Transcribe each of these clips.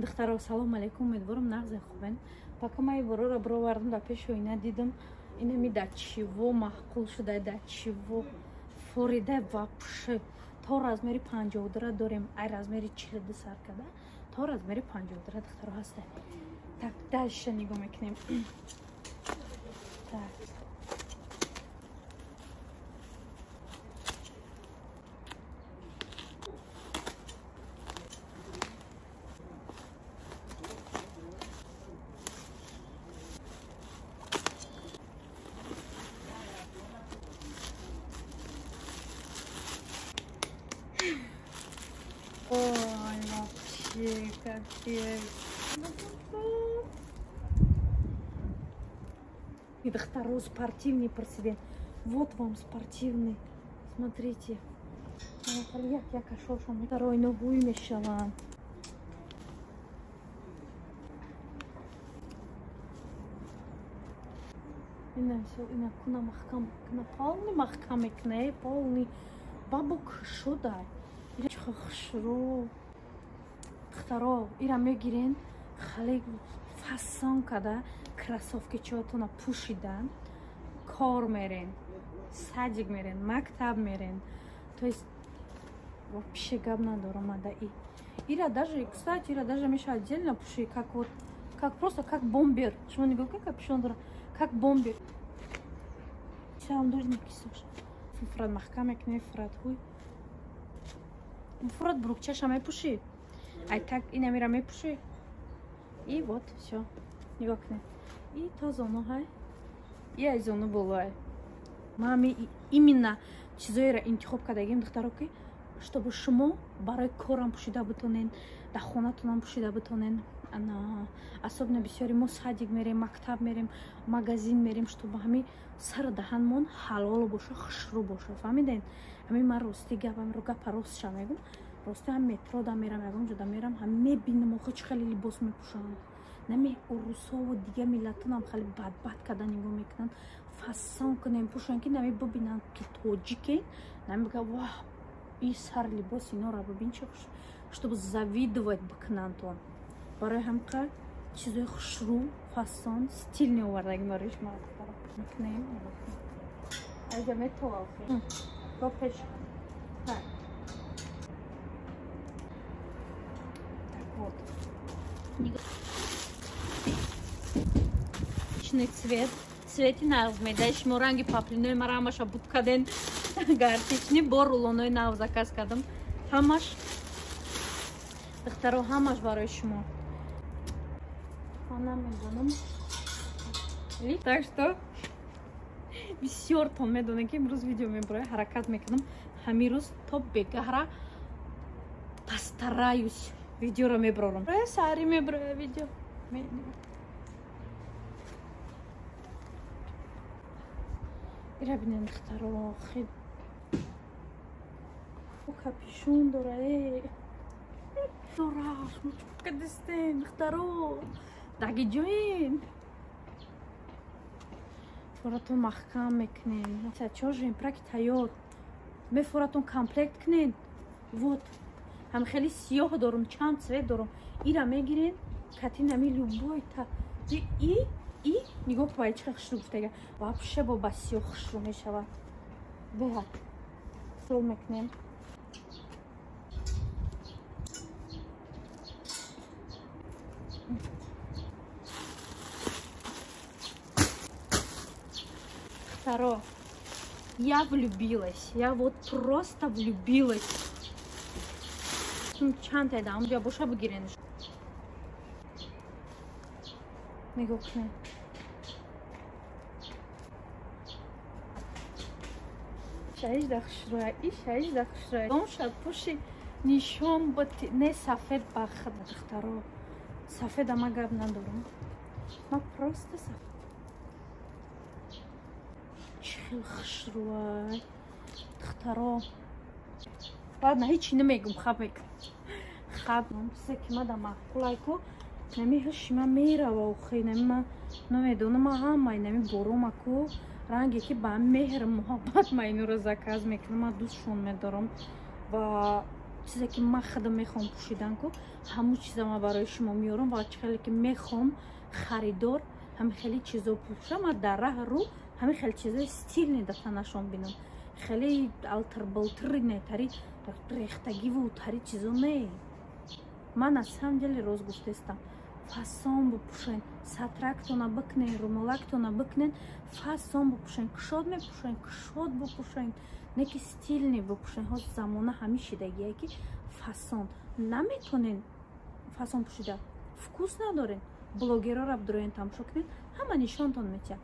духтаро салом алейкум. Умедворам нағзе хубен. Пока ма ибороро бировардам дар пеши оина дидам. Инами дар чиво маҳқул шуда дар чиво форида вапше то размери панҷодира дорем ай размери чилду сар када то размери панҷодира духтаро ҳаста так дальше нигоҳ мекунем. Так Ой, вообще капец. И второй спортивный президент. Вот вам спортивный. Смотрите. Як я кашошам. Второй ногу мешала. Ина все, ина куна махкам, куна полный махкам икне, полный бабук шудай. Хушрӯ духтаро ира мегирен. Хали фасон када красовкичиотона пӯшидан. Кор мерен садик мерен мактаб мерен. То есть вообще гап надорам ада и ира даже кстати ира даже меша отдельно пуши как вот как просто как бомбер. Шумо нигоҳ кун как пишон дора как бомбер. Чам дурник кисош. Фрат маҳкам мекунем фрат ҳуй фурат брукчаша мепӯшӣ? Ай так инамира мепӯшӣ? И вот все нигоҳ кунед и то зону ҳай? И ай зону болоай мами именно чизоеро интихоб кардагим духтаро ки чтобы шумо барои корам пӯшида битонен дар хонатонам пӯшида битонен особенно бисёри мо садик мерем мактаб мерем магазин мерем чтобы ҳами сар даҳанмон ҳалол боша хушрӯ боша. Фаҳмиден ҳами ман рости гапамро гапа ростша мегум рости ҳам метро да мерам ягон ҷода мерам. Ҳам мебинам охи чӣ хеле либос мепӯшанд наме урусову дига миллатонам хеле бадбад карда нигоҳ мекунанд. Фасон кунем пӯшанд ки наме бибинанд ки тоҷикен наме бигӯ ва и сар либос инора бибин чи чтобы завидовать бикунандон барои ҳамқа чизои хушрӯ фасон стилни овардаги барои шумо мекунем айҷа метовалфи ба пеш. Так вот. Чный цвет. Цвети нағз медаи шумо ранги паплинои мара ҳамаша буд карден. Гартични бо рулонои нав заказ кардам. Ҳамаш. Духтаро ҳамаш барои шумо намедонам так что бисёртон медонед ки имрӯз видео мебарои ҳаракат мекунам ҳамин рӯз то бегаҳра пастараюсь видеоро мебарорам сари мебароя видео ира бинен духтаро капишон дора дора кадистен духтаро дагиҷоин форатон маҳкам мекунем чожем праки тайёр мефоратон комплект кунен? Вот. Ҳам хеле сиёҳ дорум чанд цвет дорум. Ира мегирен катинами любой та. И и? Нигоҳ кубай чӣ хушрӯ гуфтага вообще бо ба сиёҳ хушрӯ мешавад. Беҳа сол мекунем второе. Я влюбилась. Я вот просто влюбилась. чанд айда онҷо боша бигирен мегӯхне шаижда хушроя и шаижда хушроя он шад пуши нишон боти не сафед бахад духтаро сафеда ма гап надорам ма просто сафед хел хушрӯай духтаро баъд на ҳечи намегум хаб мекун хаб се ки ма да маъқулайку нами ҳашима мерава охи нами ма намедонама ҳамай нами боромаку ранге ки ба меҳр муҳаббат ма инуро заказ мекунам ма дӯстшон медорам. Ва чизе ки ман худам мехоҳам пӯшиданку ҳамун чиза ман барои шумо меорам ва хеле ки мехоҳам харидор ҳами хеле чизо пӯшам а дар раҳ рӯ ҳами хеле чизои стилни да танашон бинам. Хеле алтарбалтари нетари рехтагиву тари чизо не. Ман аз самом деле роз гуфтаистам фасон бупӯшен сатрактона бикнен румалактона бикнен фасон бупӯшен кушод мепӯшен кушод бупӯшен неки стилни бупӯшен ҳозир замона ҳамин шидагие ки фасон. Наметонен фасон пӯшида. Вкус надорен. Блогерора бидурен тамошо кунед ҳама нишонтон метиҳад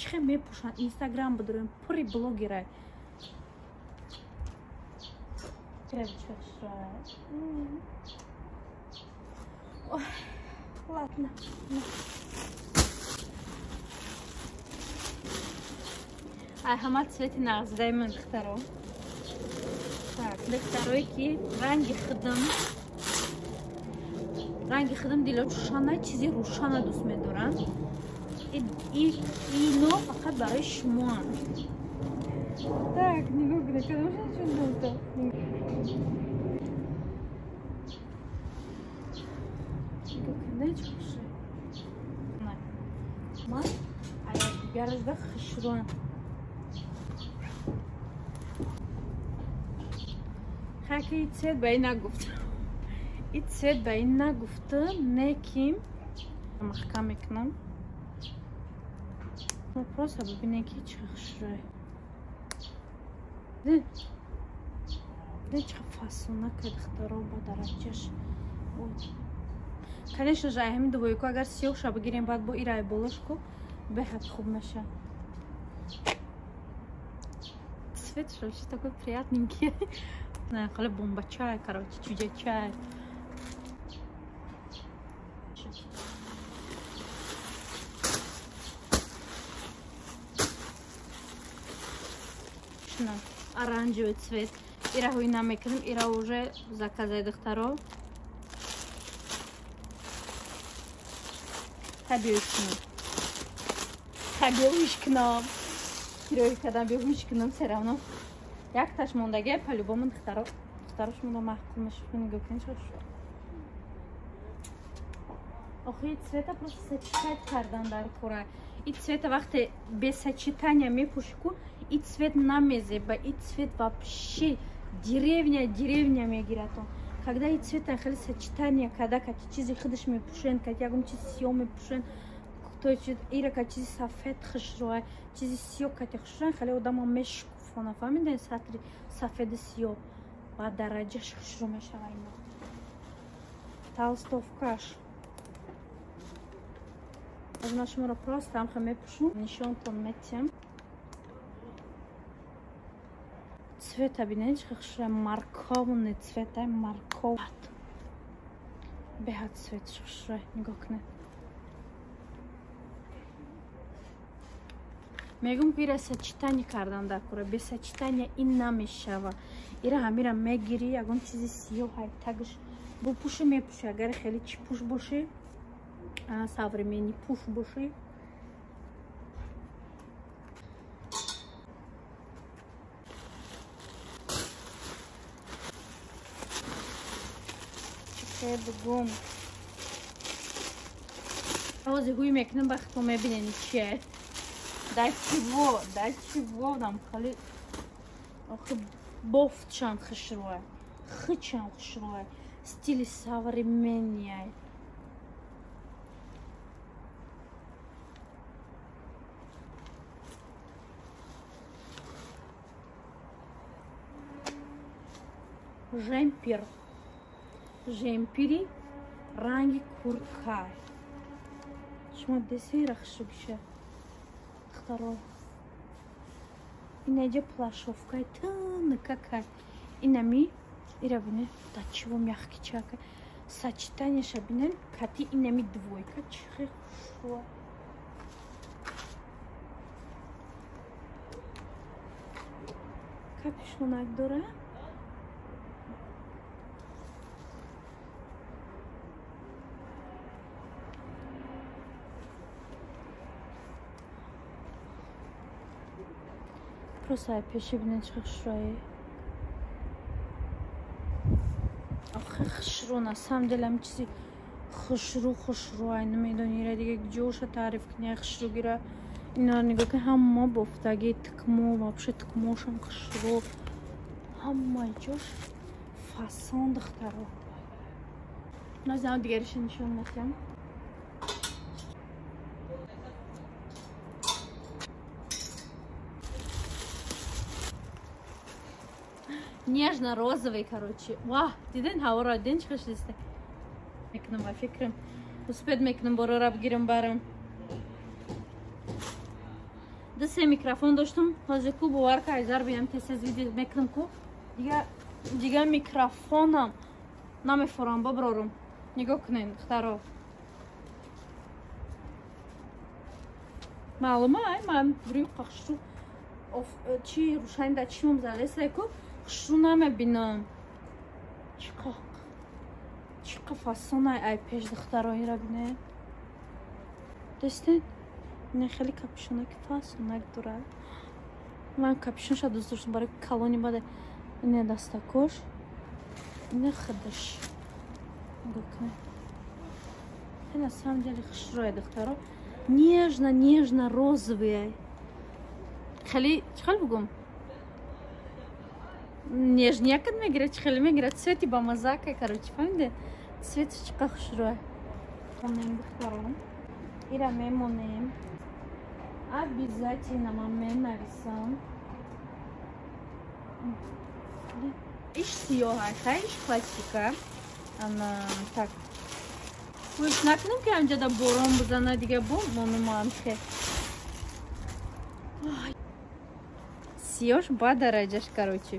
чихе мепӯшанд инстаграм бидурен пури блогера ладно. Ай ҳама цвети нағзидаи ман духтаро так духтарое ки ранги худам ранги худам дилошана чизи рӯшана дӯст медоранд ино фақат барои шумоанд так нигоҳ кунед кадомашон дӯста ман гаражда хишрон хаки цвет ба ин нагуфт и цвет ба ин нагуфта неким. Маҳкам мекунам просто бибинем ки чӣ хушрӯй чӣ фасона кадхтаро ба дараҷаш конечно же ҳамин дубойку агар сиёҳша бигирем баъд бо ирай болошку беҳад хуб меша. Цвет вообще такой приятненький. Хали бомба чай короче чуҷа чай оранжевый цвет. Ираҳои намекунем ира уже заказаи духтаро табиоиш кунам табиоиш кунам кирои кардам биоиш кунам се равно. Якташ мондагия по-любому духтаро духтарош монда маҳкум мешуд нигоҳ кунед шо шуд охи цвета просто сочетать кардан дар кора и цвета вақте без сочетания мепӯшику и цвет намезеба и цвет вообще деревня деревня мегирад он. Когда и цвета хели сочетания когда кати чизи худаш мепӯшен кати ягон чизи сиё мепӯшен ира ка чизи сафед хушроа чизи сиё кати хушроа хеле одама мешукуфона фаҳмиден сатри сафеди сиё ба дараҷаш хушро мешава ино толстовкаш аз ма шуморо просто ҳамха мепӯшум. Нишонтон метиҳам цвета бинед чиша марковни цвета марков. Беҳад цвет шуша нигоҳ кунед. Мегум ки ира сочетание кардан дар кора без сочетания ин намешава. Ира ҳамира мегирӣ ягон чизи сиёҳай тагш бупӯши мепӯши агар хеле чипӯш бошӣ современный пуш بقوم Роза гуйм як не бахто ми бінен ще. Да чего, да чего нам хали. Ох, бофчан хшруа. Хчан хшруа. Стиль современный. Жемпер. Жемпири ранги куркай шумо десера хушубиша хтаро инаҷа плашовкай тыны какай инами ира бине да чего мягкичака сочетанияша бинен кати инами двойка. Чихе хушуа капишонак дора просто пеши бинед чиқа хушрои хушру на. Самом деле ҳам чизи хушру хушру ай намедонира дига ҷоша таъриф кини хушругира ина нигоҳ ки ҳама бофтаги тикмо вообще тикмошам хушру ҳамаи ҷош фасон духтаро назам дигариша нишон надиҳам нежно-розовый, короче. Ва, диден ҳаворо, диден чӣ хушдиста? Мекунам ба фикрам. Успед мекунам борора бигирам барам. ду се микрофон доштам. Ҳозир ку боварка айзар биям тез-тез видео мекунам ку. Дига дига микрофонам намефорам баброрум. Нигоҳ кунед, духтаро. маълума ай ман бурим қахшу чи рӯшанида чимам залесай ку хушрӯ намебинам чиқа фасонай? Ай пеш духтароира бине дестен ина хеле капишонаки фасонак дорад ман капишонша дӯст доштам барои калони баъд ина дастакош. Ина хидаш ина самом деле хушрӯя духтаро нежно нежно розовый хеле чӣ хел бугум нежнякат мегирад чӣ хеле мегирад? Цвети ба мазака короче фаҳмиде цвети чиқа хушрӯа монем духтарон ира мемонем. Обязательно ман менависам иш сиёҳаста иш классика ана так. Фӯш накунем ки ҳамҷода борон бизана дига бо монуманте сиёш ба дараҷаш короче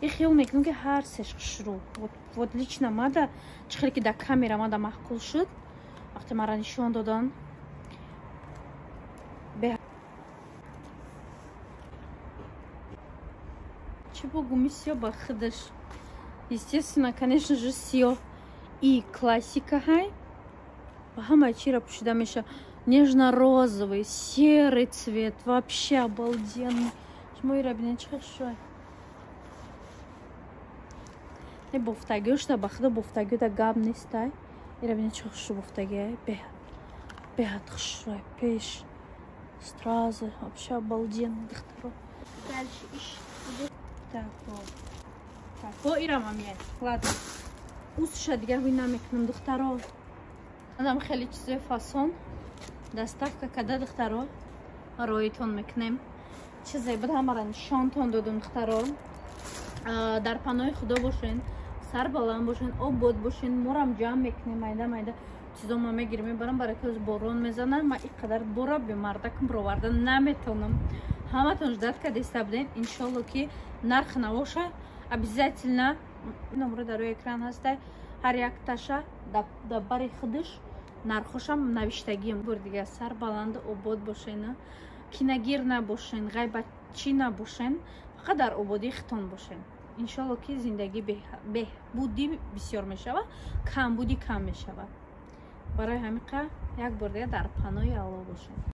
и хиёл мекунам ки ҳар сеш хушрӯ вот лично мада чӣ хеле ки дар камера мада маҳқул шуд вақте мара нишон додан. Чӣ бо гуми сиё ба хидаш естественно конечно же сиё и классика ҳай ба ҳамаи чиро пӯшида меша нежно розовый серый цвет. Вообще обалденный. Шумо ира бинед чӣ хел шуай не бофтагиошта ба худо бофтагиода гап нестай. Ира бина чӣ хушу бофтагия беҳад беҳад хушрӯй пеш стразы вообще обалденно духтаро дальше иш тако тако ира мамия ладно. Устша дигар ҳуй намекунам духтаро. Адам хеле чизе фасон. Доставка када духтаро? Роитон мекунем. Чизе буд ҳамара нишонтон додум духтаро. Дар паноҳи худо бошед сар баланд бошен обод бошен морам ҷамъ мекунем майда майда чизо ма мегирем. Мебарам барои ки борон мезанад ма ин қадар бора бемардакам роварда наметонам. Ҳаматон ждат кадеста будем иншолло ки нарх навоша. Обязательно номро дар рӯи экран ҳаста ҳар якташа дар бари худаш нархошам навиштагиам. Бор дига сар баланду обод бошен кинагир набошен ғайбатчӣ набошен фақат дар ободии хитон бошен иншолло ки зиндагӣ беҳбудӣ бисёр мешавад камбудӣ кам мешавад барои ҳамин қа як бор дига дар панои алло бошед